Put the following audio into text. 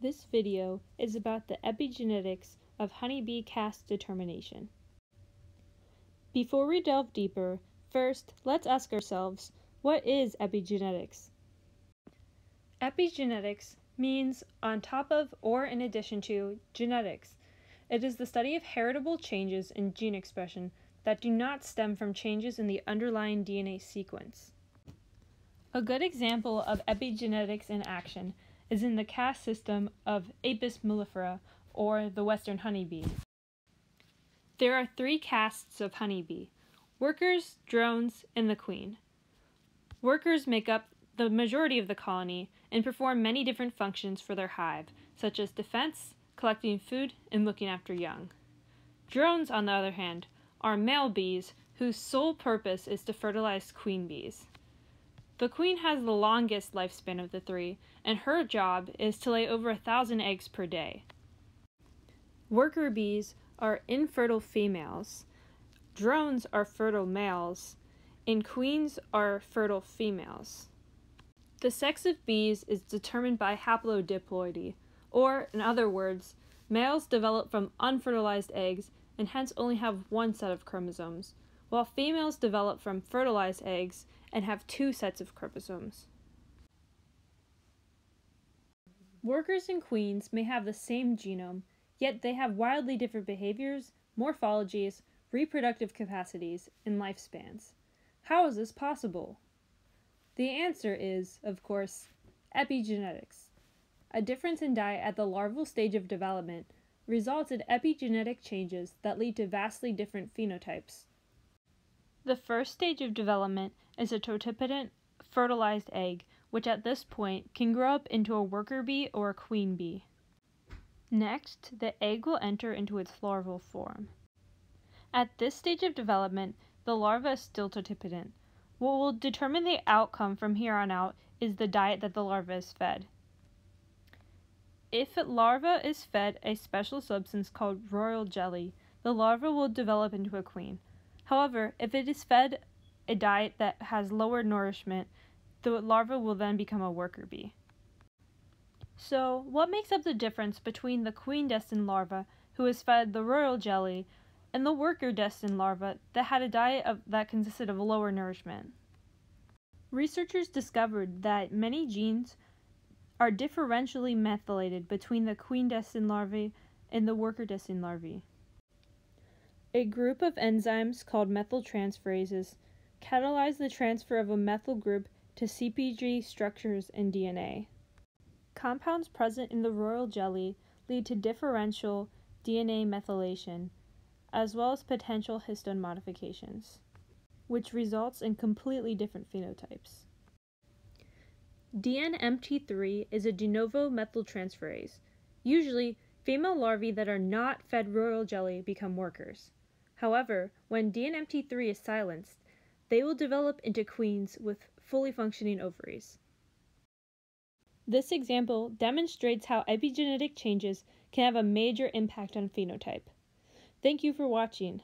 This video is about the epigenetics of honeybee caste determination. Before we delve deeper, first let's ask ourselves, what is epigenetics? Epigenetics means on top of or in addition to genetics. It is the study of heritable changes in gene expression that do not stem from changes in the underlying DNA sequence. A good example of epigenetics in action is in the caste system of Apis mellifera, or the western honeybee. There are three castes of honeybee workers, drones, and the queen. Workers make up the majority of the colony and perform many different functions for their hive, such as defense, collecting food, and looking after young. Drones, on the other hand, are male bees whose sole purpose is to fertilize queen bees. The queen has the longest lifespan of the three, and her job is to lay over a thousand eggs per day. Worker bees are infertile females, drones are fertile males, and queens are fertile females. The sex of bees is determined by haplodiploidy, or, in other words, males develop from unfertilized eggs and hence only have one set of chromosomes, while females develop from fertilized eggs and have two sets of chromosomes. Workers and queens may have the same genome, yet they have wildly different behaviors, morphologies, reproductive capacities, and lifespans. How is this possible? The answer is, of course, epigenetics. A difference in diet at the larval stage of development results in epigenetic changes that lead to vastly different phenotypes. The first stage of development is a totipotent fertilized egg, which at this point can grow up into a worker bee or a queen bee. Next, the egg will enter into its larval form. At this stage of development, the larva is still totipotent. What will determine the outcome from here on out is the diet that the larva is fed. If larva is fed a special substance called royal jelly, the larva will develop into a queen. However, if it is fed a diet that has lower nourishment, the larva will then become a worker bee. So, what makes up the difference between the queen destined larva, who is fed the royal jelly, and the worker destined larva that had a diet of, that consisted of lower nourishment? Researchers discovered that many genes are differentially methylated between the queen destined larvae and the worker destined larvae. A group of enzymes called methyltransferases catalyze the transfer of a methyl group to CPG structures in DNA. Compounds present in the royal jelly lead to differential DNA methylation, as well as potential histone modifications, which results in completely different phenotypes. DNMT3 is a de novo methyltransferase. Usually, female larvae that are not fed royal jelly become workers. However, when DNMT3 is silenced, they will develop into queens with fully functioning ovaries. This example demonstrates how epigenetic changes can have a major impact on phenotype. Thank you for watching.